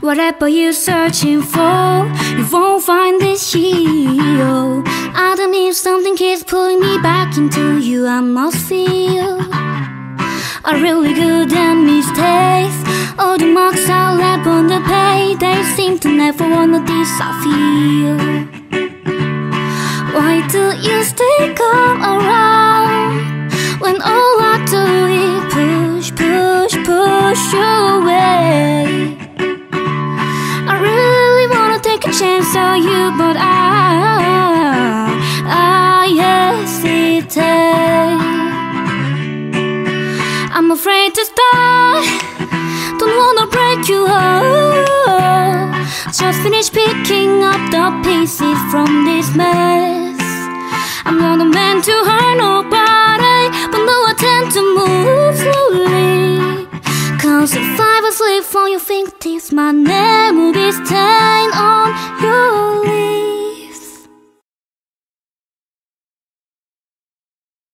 Whatever you're searching for, you won't find this here. I don't need something keeps pulling me back into you. I must feel are really good at mistakes. All the marks I left on the page, they seem to never wanna disappear. Why do you still come chance on you, but I, I hesitate. I'm afraid to start. Don't wanna break you up. Just finish picking up the pieces from this mess. I'm not a man to hurt nobody, but no, I tend to move slowly. Cause if I was asleep on your fingertips, my name would